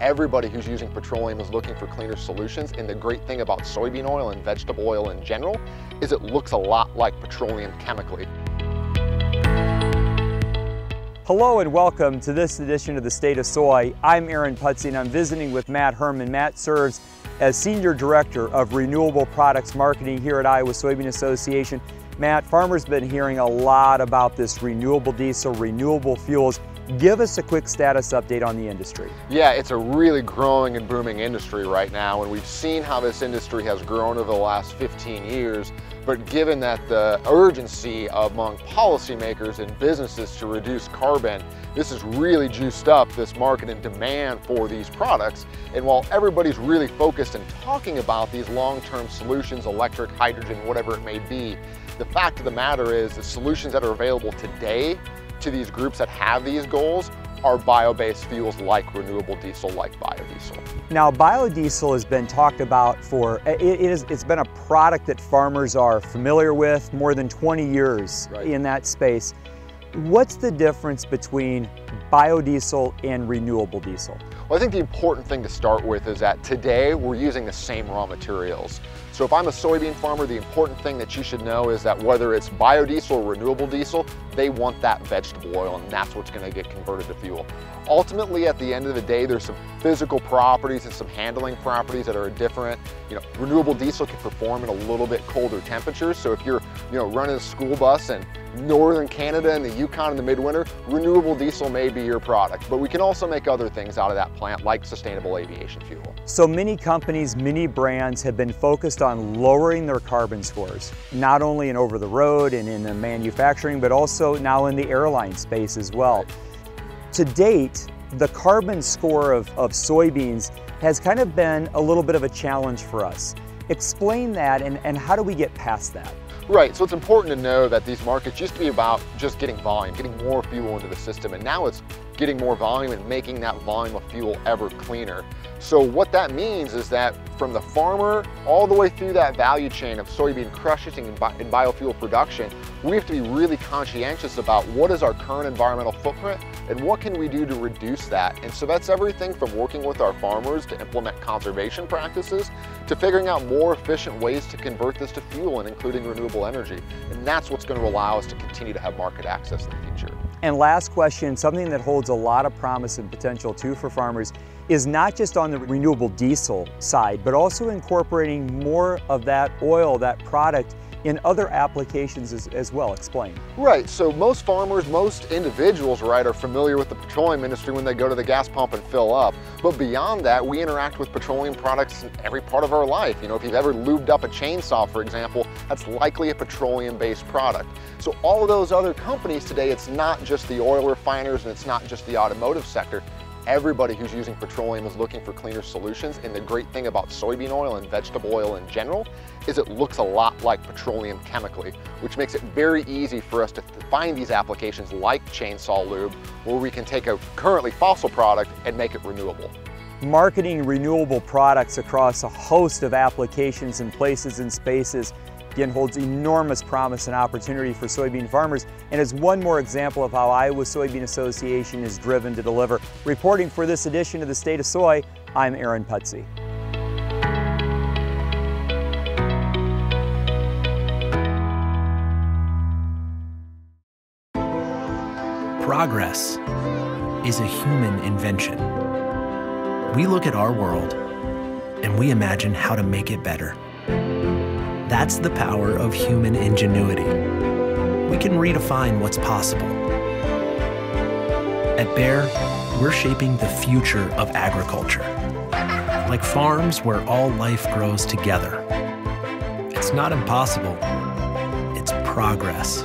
everybody who's using petroleum is looking for cleaner solutions. And the great thing about soybean oil and vegetable oil in general is it looks a lot like petroleum chemically. Hello and welcome to this edition of the State of Soy. I'm Aaron Putze and I'm visiting with Matt Herman. Matt serves as Senior Director of Renewable Products Marketing here at Iowa Soybean Association. Matt, farmers have been hearing a lot about this renewable diesel, renewable fuels. Give us a quick status update on the industry. Yeah, it's a really growing and booming industry right now, and we've seen how this industry has grown over the last 15 years. But given that the urgency among policymakers and businesses to reduce carbon, this has really juiced up this market and demand for these products. And while everybody's really focused and talking about these long-term solutions, electric, hydrogen, whatever it may be, the fact of the matter is the solutions that are available today to these groups that have these goals are bio-based fuels like renewable diesel, like biodiesel. Now, biodiesel has been talked about for, it is, it's been a product that farmers are familiar with more than 20 years right. in that space. What's the difference between biodiesel and renewable diesel? Well, I think the important thing to start with is that today we're using the same raw materials. So if I'm a soybean farmer, the important thing that you should know is that whether it's biodiesel or renewable diesel, they want that vegetable oil and that's what's gonna get converted to fuel. Ultimately, at the end of the day, there's some physical properties and some handling properties that are different. You know, renewable diesel can perform in a little bit colder temperatures. So if you're, you know, running a school bus and northern Canada and the Yukon in the midwinter, renewable diesel may be your product. But we can also make other things out of that plant like sustainable aviation fuel. So many companies, many brands have been focused on lowering their carbon scores, not only in over the road and in the manufacturing, but also now in the airline space as well. To date, the carbon score of, of soybeans has kind of been a little bit of a challenge for us. Explain that and, and how do we get past that? Right, so it's important to know that these markets used to be about just getting volume, getting more fuel into the system, and now it's getting more volume and making that volume of fuel ever cleaner. So what that means is that from the farmer all the way through that value chain of soybean crushing and, bi and biofuel production, we have to be really conscientious about what is our current environmental footprint and what can we do to reduce that. And so that's everything from working with our farmers to implement conservation practices to figuring out more efficient ways to convert this to fuel and including renewable energy. And that's what's going to allow us to continue to have market access in the future. And last question, something that holds a lot of promise and potential too for farmers is not just on the renewable diesel side, but also incorporating more of that oil, that product in other applications as, as, well. Explain. Right, so most farmers, most individuals, right, are familiar with the petroleum industry when they go to the gas pump and fill up. But beyond that, we interact with petroleum products in every part of our life. You know, if you've ever lubed up a chainsaw, for example, that's likely a petroleum-based product. So all of those other companies today, it's not just the oil refiners and it's not just the automotive sector everybody who's using petroleum is looking for cleaner solutions. And the great thing about soybean oil and vegetable oil in general is it looks a lot like petroleum chemically, which makes it very easy for us to find these applications like chainsaw lube, where we can take a currently fossil product and make it renewable. Marketing renewable products across a host of applications and places and spaces again holds enormous promise and opportunity for soybean farmers and is one more example of how Iowa Soybean Association is driven to deliver. Reporting for this edition of the State of Soy, I'm Aaron Putze. Progress is a human invention. We look at our world and we imagine how to make it better. That's the power of human ingenuity. We can redefine what's possible. At Bayer, we're shaping the future of agriculture. Like farms where all life grows together. It's not impossible, it's progress.